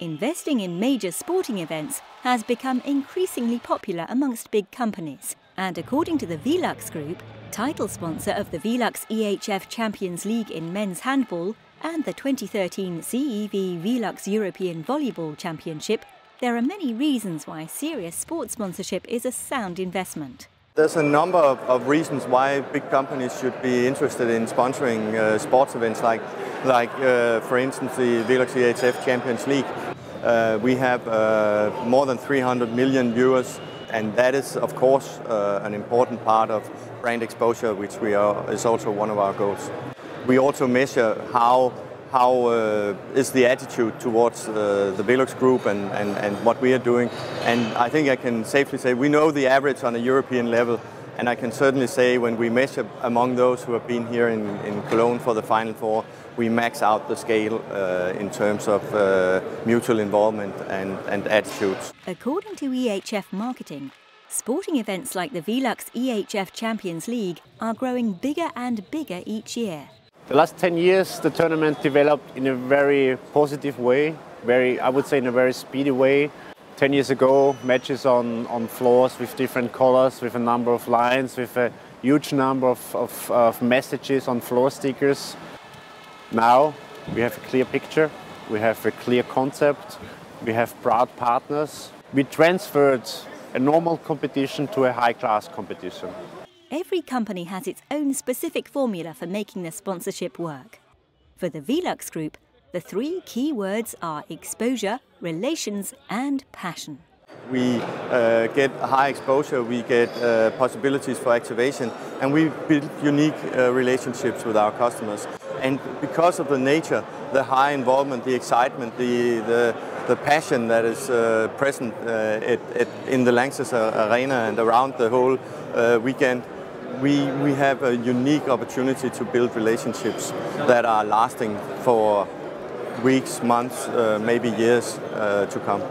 Investing in major sporting events has become increasingly popular amongst big companies. And according to the Velux Group, title sponsor of the Velux EHF Champions League in men's handball and the 2013 CEV Velux European Volleyball Championship, there are many reasons why serious sports sponsorship is a sound investment. There's a number of, of reasons why big companies should be interested in sponsoring uh, sports events like, like uh, for instance, the Velux EHF Champions League. Uh, we have uh, more than 300 million viewers and that is of course uh, an important part of brand exposure which we are, is also one of our goals. We also measure how how uh, is the attitude towards uh, the Velux group and, and, and what we are doing. And I think I can safely say we know the average on a European level and I can certainly say when we measure among those who have been here in, in Cologne for the Final Four, we max out the scale uh, in terms of uh, mutual involvement and, and attitudes. According to EHF Marketing, sporting events like the Velux EHF Champions League are growing bigger and bigger each year. The last 10 years, the tournament developed in a very positive way, very, I would say in a very speedy way. 10 years ago, matches on, on floors with different colors, with a number of lines, with a huge number of, of, of messages on floor stickers. Now we have a clear picture, we have a clear concept, we have proud partners. We transferred a normal competition to a high-class competition. Every company has its own specific formula for making the sponsorship work. For the Velux Group, the three key words are exposure, relations and passion. We uh, get high exposure, we get uh, possibilities for activation, and we build unique uh, relationships with our customers. And because of the nature, the high involvement, the excitement, the, the, the passion that is uh, present uh, at, in the Lanxess Arena and around the whole uh, weekend, we, we have a unique opportunity to build relationships that are lasting for weeks, months, uh, maybe years uh, to come.